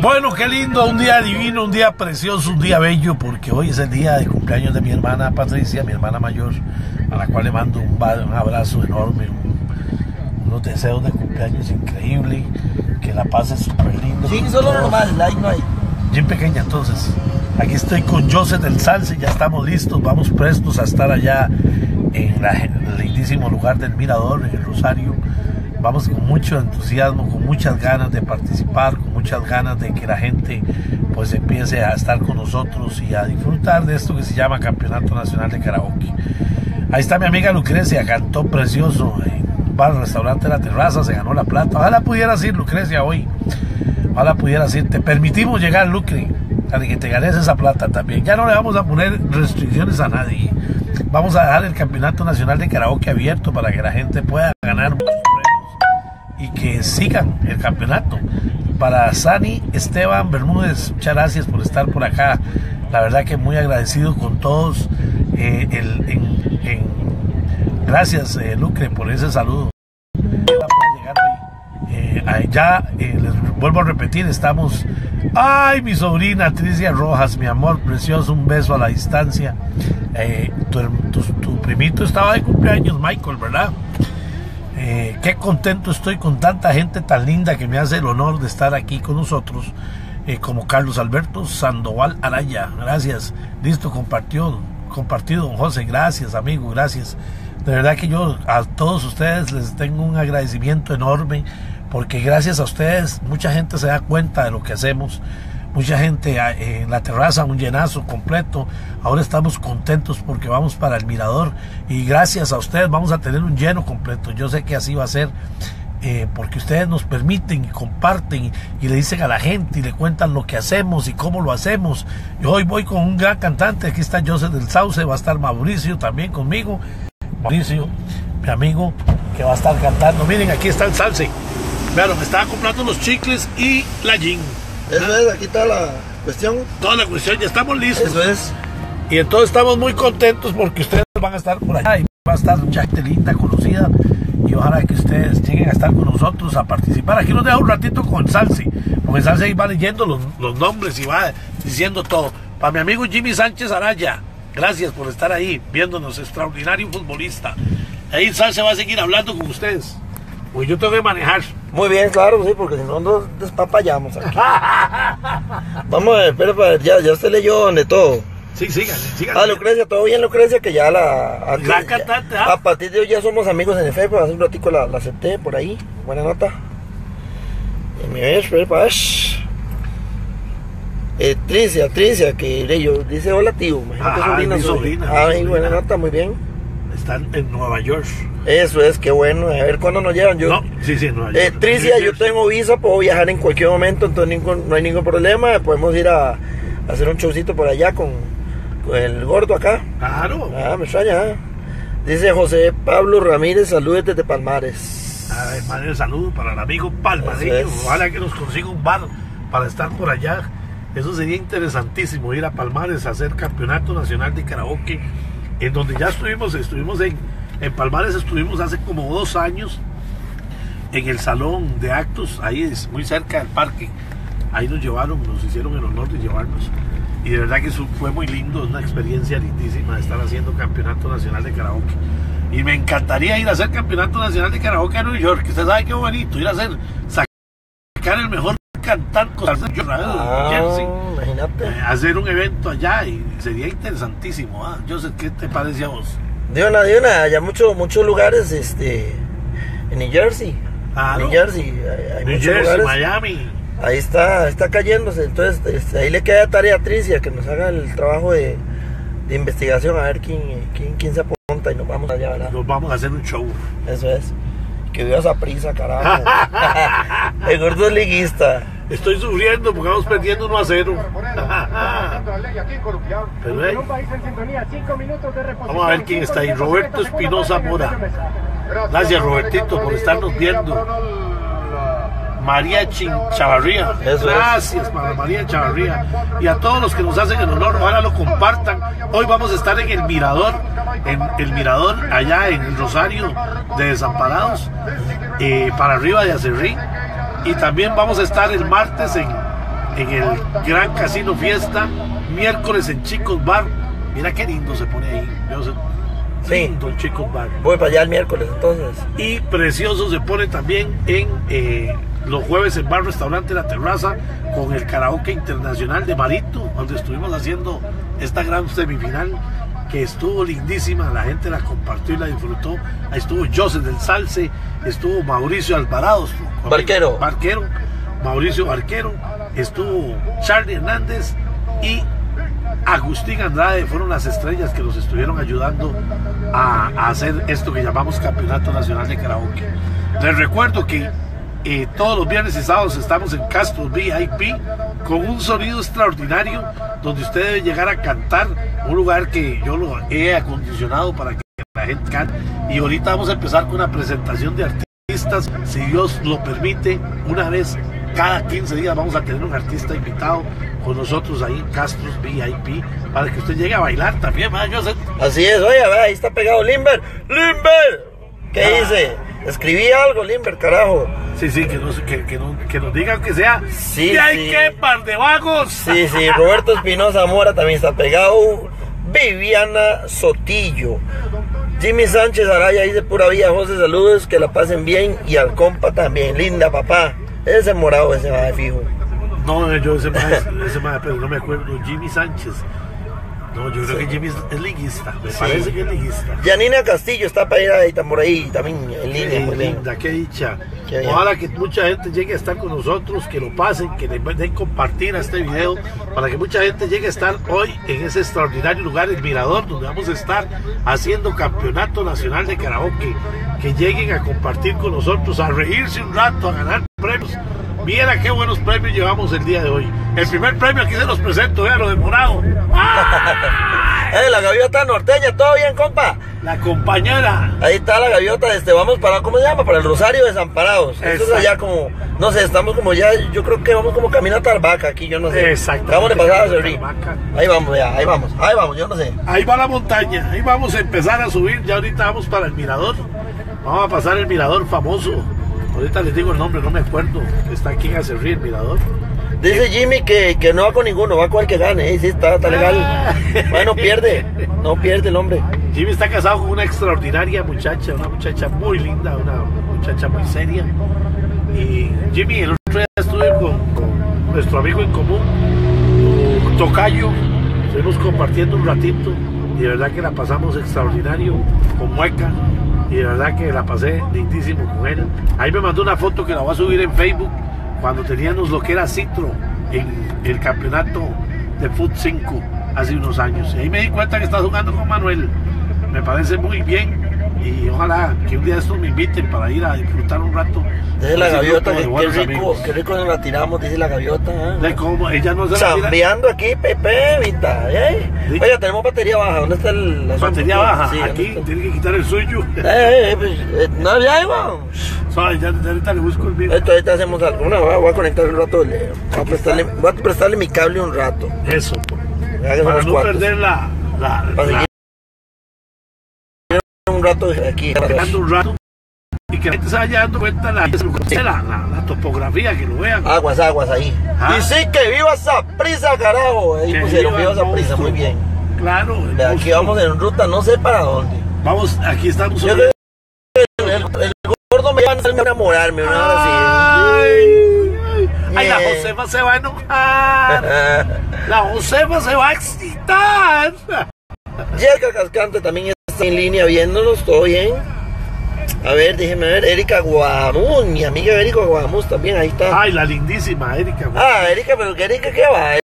Bueno, qué lindo, un día divino, un día precioso, un día bello, porque hoy es el día de cumpleaños de mi hermana Patricia, mi hermana mayor, a la cual le mando un, abrazo enorme, unos deseos de cumpleaños increíble, que la pase súper lindo. Sí, solo normal, ahí no hay. Bien pequeña entonces. Aquí estoy con Joseph del Salce, ya estamos listos, vamos prestos a estar allá en, el lindísimo lugar del Mirador, en el Rosario vamos con mucho entusiasmo, con muchas ganas de participar, con muchas ganas de que la gente pues empiece a estar con nosotros y a disfrutar de esto que se llama Campeonato Nacional de Karaoke. Ahí está mi amiga Lucrecia, cantó precioso en bar, restaurante La Terraza, se ganó la plata. Ojalá pudieras ir, Lucrecia, hoy. Ojalá pudieras ir. Te permitimos llegar, Lucre, para que te ganes esa plata también. Ya no le vamos a poner restricciones a nadie. Vamos a dejar el Campeonato Nacional de Karaoke abierto para que la gente pueda ganar y que sigan el campeonato. Para Sani Esteban Bermúdez, muchas gracias por estar por acá. La verdad que muy agradecido con todos. Eh, gracias, eh, Lucre, por ese saludo. Eh, ya les vuelvo a repetir, estamos. Ay, mi sobrina Tricia Rojas, mi amor precioso, un beso a la distancia. tu primito estaba de cumpleaños, Michael, ¿verdad? Eh, qué contento estoy con tanta gente tan linda que me hace el honor de estar aquí con nosotros, eh, como Carlos Alberto Sandoval Araya. Gracias. Listo, compartió, compartido, don José. Gracias, amigo, gracias. De verdad que yo a todos ustedes les tengo un agradecimiento enorme, porque gracias a ustedes mucha gente se da cuenta de lo que hacemos mucha gente ah, en la terraza, un llenazo completo. Ahora estamos contentos porque vamos para el mirador y gracias a ustedes vamos a tener un lleno completo. Yo sé que así va a ser. Eh, porque ustedes nos permiten y comparten y, le dicen a la gente y le cuentan lo que hacemos y cómo lo hacemos. Yo hoy voy con un gran cantante, aquí está Joseph del Sauce, va a estar Mauricio también conmigo. Mauricio, mi amigo, que va a estar cantando. Miren, aquí está el Salse. Vean, me estaba comprando los chicles y la gin. Eso es, aquí está la cuestión. Toda la cuestión, ya estamos listos. Eso es. Y entonces estamos muy contentos porque ustedes van a estar por allá y va a estar mucha gente linda, conocida. Y ojalá que ustedes lleguen a estar con nosotros a participar. Aquí nos deja un ratito con Salsi, porque Salsi va leyendo los, los nombres y va diciendo todo. Para mi amigo Jimmy Sánchez Araya, gracias por estar ahí, viéndonos, extraordinario futbolista. Ahí Salsi va a seguir hablando con ustedes. Pues yo tengo que manejar. Muy bien, claro, sí, porque si no nos despapallamos aquí. Vamos a ver, espera, ya, ya usted leyó de todo. Sí, síganle, síganle. Ah, Lucrecia, todo bien, Lucrecia, que ya la... La cantante, ¿ah? A partir de hoy ya somos amigos en el Facebook, hace un ratico la, la acepté por ahí. Buena nota. Y me ves, pues, eh, Tricia, Tricia, que yo dice hola tío. Imagínate ah, sobrina, sobrina. Ay, buena nota, muy bien. Están en Nueva York. Eso es, qué bueno. A ver cuándo nos llevan. Yo, no, sí, sí, no eh, Tricia, yo tengo visa, puedo viajar en cualquier momento, entonces no hay ningún problema. Podemos ir a, hacer un showcito por allá con, el gordo acá. Claro. Ah, me extraña. ¿eh? Dice José Pablo Ramírez, saludos desde Palmares. Palmares, saludos para el amigo Palmareño. Ojalá que nos consiga un bar para estar por allá. Eso sería interesantísimo, ir a Palmares a hacer campeonato nacional de karaoke, en donde ya estuvimos, estuvimos en en Palmares estuvimos hace como dos años en el salón de actos, ahí es muy cerca del parque. Ahí nos llevaron, nos hicieron el honor de llevarnos. Y de verdad que eso fue muy lindo, es una experiencia lindísima de estar haciendo campeonato nacional de karaoke. Y me encantaría ir a hacer campeonato nacional de karaoke a New York. Usted sabe qué bonito, ir a hacer, sacar el mejor cantante ah, imagínate. Eh, hacer un evento allá y sería interesantísimo. ¿ah? Yo sé qué te parece a vos. De una, de una, hay muchos muchos lugares este, en New Jersey. Ah, New Jersey, hay, New Jersey, Miami. Ahí está, está cayéndose. Entonces, este, ahí le queda tarea a Tricia que nos haga el trabajo de, de investigación a ver quién, quién, quién, se apunta y nos vamos allá, ¿verdad? Nos vamos a hacer un show. Eso es. Que Dios a prisa, carajo. el gordo es liguista. Estoy sufriendo porque vamos perdiendo 1 a 0. Vamos a ver quién está ahí. Roberto Espinosa Mora. Gracias, Robertito, por estarnos viendo. María Chavarría. Gracias para María Chavarría. Y a todos los que nos hacen el honor, ojalá lo compartan. Hoy vamos a estar en el Mirador, en el Mirador, allá en el Rosario de Desamparados, eh, para arriba de Acerrí y también vamos a estar el martes en en el Gran Casino Fiesta, miércoles en Chicos Bar. Mira qué lindo se pone ahí. Sí. Lindo el Chicos Bar. Voy para allá el miércoles entonces. Y precioso se pone también en eh, los jueves en Bar Restaurante La Terraza con el karaoke internacional de Marito, donde estuvimos haciendo esta gran semifinal que estuvo lindísima, la gente la compartió y la disfrutó. Ahí estuvo Joseph del Salce, estuvo Mauricio Alvarado, estuvo Barquero. Barquero, Mauricio Barquero, estuvo Charlie Hernández y Agustín Andrade fueron las estrellas que nos estuvieron ayudando a, a hacer esto que llamamos Campeonato Nacional de Karaoke. Les recuerdo que eh, todos los viernes y sábados estamos en Castro VIP con un sonido extraordinario donde usted debe llegar a cantar, un lugar que yo lo he acondicionado para que la gente cante. Y ahorita vamos a empezar con una presentación de artistas, si Dios lo permite, una vez cada 15 días vamos a tener un artista invitado con nosotros ahí en Castros VIP para que usted llegue a bailar también, ¿verdad, Joseph? Así es, oye, ahí está pegado Limber. ¡Limber! ¿Qué Ah. dice? Escribí algo, Limber, carajo. Sí, sí, que nos, que, que nos, que nos digan que sea. Sí, que hay sí. que par de vagos. Sí, sí, Roberto Espinosa Mora también está pegado. Viviana Sotillo. Jimmy Sánchez Araya dice pura vida, José, saludos, que la pasen bien. Y al compa también, linda papá. Ese morado, ese va de fijo. No, yo ese más, ese más, pero no me acuerdo. Jimmy Sánchez. No, yo creo que Jimmy es, es liguista. Me Sí. parece que es liguista. Yanina Castillo está para ir ahí, está por ahí también en línea. Qué muy bien. linda, qué dicha. Qué. Ojalá que mucha gente llegue a estar con nosotros, que lo pasen, que le den compartir a este video, para que mucha gente llegue a estar hoy en ese extraordinario lugar, el Mirador, donde vamos a estar haciendo campeonato nacional de karaoke. Que lleguen a compartir con nosotros, a reírse un rato, a ganar Viera qué buenos premios llevamos el día de hoy. El primer premio aquí se los presento, vean lo de morado. Eh, la gaviota norteña, ¿todo bien, compa? La compañera. Ahí está la gaviota, este, vamos para, ¿cómo se llama? Para el Rosario Desamparados. Eso es Exacto. allá como, no sé, estamos como ya, yo creo que vamos como camino a Tarbaca aquí, yo no sé. Exactamente. Acabamos de pasar a Cerrí. Ahí vamos, ya, ahí vamos, ahí vamos, yo no sé. Ahí va la montaña, ahí vamos a empezar a subir, ya ahorita vamos para el mirador, vamos a pasar el mirador famoso, ahorita les digo el nombre, no me acuerdo, está aquí en Acerrí el mirador. Dice Jimmy que, que no va con ninguno, va con el que gane, eh, sí, está, está legal. Ah. Bueno, pierde, no pierde el hombre. Jimmy está casado con una extraordinaria muchacha, una muchacha muy linda, una muchacha muy seria. Y Jimmy, el otro día estuve con, con nuestro amigo en común, Tocayo, estuvimos compartiendo un ratito y de verdad que la pasamos extraordinario con Mueca y de verdad que la pasé lindísimo con él. Ahí me mandó una foto que la voy a subir en Facebook cuando teníamos lo que era Citro en el campeonato de Foot 5 hace unos años. Y ahí me di cuenta que está jugando con Manuel. Me parece muy bien y ojalá que un día estos me inviten para ir a disfrutar un rato. Dice la gaviota, que qué rico, amigos. qué rico nos la tiramos, dice la gaviota. ¿eh? De cómo ella no se Chambeando aquí, Pepe, Vita, ¿eh? Sí. Oye, tenemos batería baja, ¿dónde está el asunto? Batería baja, Sí, ¿dónde aquí tiene que quitar el suyo. Eh, eh, pues, eh, no, ya ahí vamos. Suave, ya, ya ahorita le busco el mío. Esto ahorita hacemos algo. Una, voy a- voy a conectar un rato. le- Voy a, prestarle, voy a prestarle mi cable un rato. Eso, que para no perder la, la, la- rato aquí. un rato y que la gente se vaya dando cuenta la, la, la, la topografía, que lo vean. Aguas, aguas ahí. Ah. Y sí, que viva esa prisa, carajo. Ahí Que pusieron viva esa el prisa, muy bien. Claro, el aquí vamos en ruta, no sé para dónde. Vamos, aquí estamos. Yo que el, el gordo me va a enamorarme, una hora Ay, ay, ay, la. Josefa se va a enojar. así. La Josefa se va a excitar. Jessica Cascante también está en línea viéndonos, todo bien. A ver, déjeme ver, Erika Guamus, mi amiga Erika Guamus también, ahí está. Ay, la lindísima Erika. Ah, Erika, pero que Erika, ¿qué va?